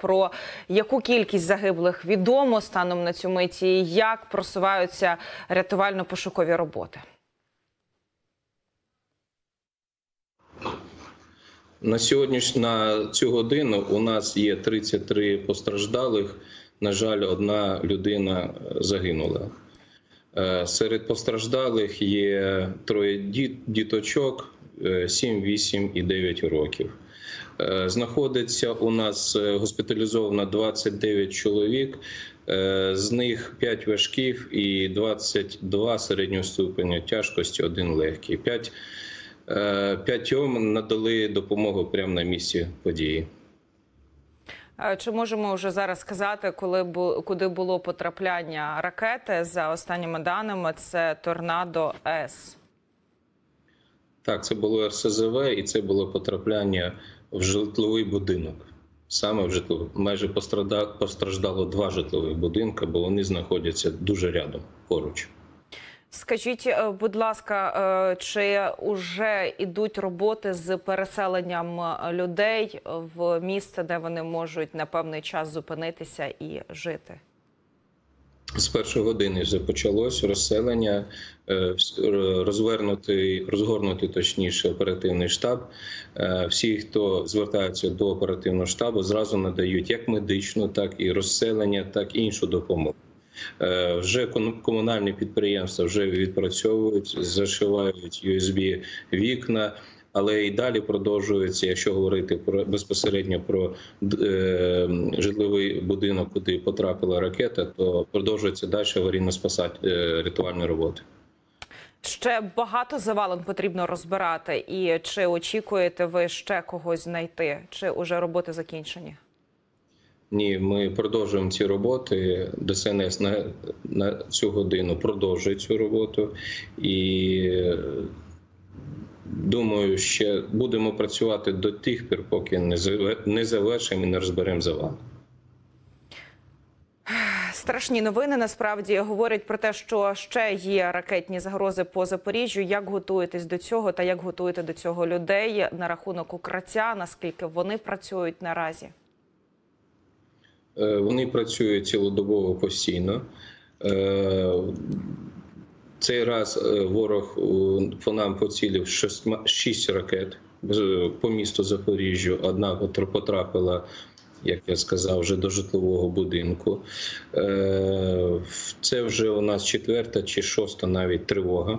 Про яку кількість загиблих відомо станом на цю миті, як просуваються рятувально-пошукові роботи? На сьогоднішню на цю годину у нас є 33 постраждалих. На жаль, одна людина загинула. Е, Серед постраждалих є троє діточок е, 7, 8 і 9 років. Е, Знаходиться у нас е, госпіталізовано 29 чоловік, е, з них 5 важких і 22 середнього ступеня тяжкості, один легкий. 5 Е, П'ятьом надали допомогу прямо на місці події. Е, Чи можемо вже зараз сказати, коли куди було потрапляння ракети? За останніми даними, це торнадо С. Так, це було РСЗВ і це було потрапляння в житловий будинок. Саме в житловий. Майже постраждало два житлових будинки, бо вони знаходяться дуже рядом поруч. Скажіть, е, будь ласка, е, чи вже йдуть роботи з переселенням е, людей в місце, де вони можуть на певний час зупинитися і жити? З першої години вже почалось розселення, е, вс- р- розвернутий, розгорнутий точніше оперативний штаб. Е, Всі, хто звертаються до оперативного штабу, зразу надають як медичну, так і розселення, так і іншу допомогу. Е, Вже ком- комунальні підприємства вже відпрацьовують, зашивають USB вікна. Але і далі продовжується, якщо говорити про безпосередньо про е, житловий будинок, куди потрапила ракета, то продовжується далі аварійно спасати е, рятувальні роботи. Ще багато завалин потрібно розбирати. І чи очікуєте ви ще когось знайти? Чи вже роботи закінчені? Ні, ми продовжуємо ці роботи. ДСНС на, на цю годину продовжує цю роботу і думаю, ще будемо працювати до тих пір, поки не завершимо і не розберемо завал. Страшні новини насправді говорять про те, що ще є ракетні загрози по Запоріжжю. Як готуєтесь до цього та як готуєте до цього людей на рахунок укриття? Наскільки вони працюють наразі? Е, Вони працюють цілодобово постійно. Е, Цей раз е, ворог по нам поцілив шість ракет по місту Запоріжжю. Одна потрапила, як я сказав, вже до житлового будинку. Е, Це вже у нас четверта чи шоста навіть тривога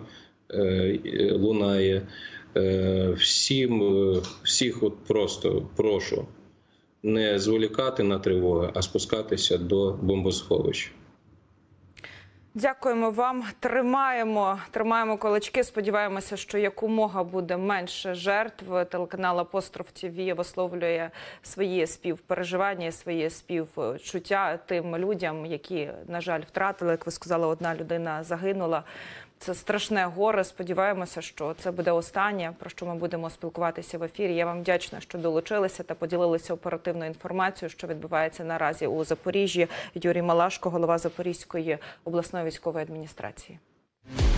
е, лунає. Е, Всім, е, всіх от просто прошу не зволікати на тривоги, а спускатися до бомбосховища. Дякуємо вам. Тримаємо, тримаємо кулачки. Сподіваємося, що якомога буде менше жертв. Телеканал Апостроф ТВ висловлює свої співпереживання, свої співчуття тим людям, які, на жаль, втратили. Як ви сказали, одна людина загинула. Це страшне горе. Сподіваємося, що це буде останнє, про що ми будемо спілкуватися в ефірі. Я вам вдячна, що долучилися та поділилися оперативною інформацією, що відбувається наразі у Запоріжжі. Юрій Малашко, голова Запорізької обласної військової адміністрації.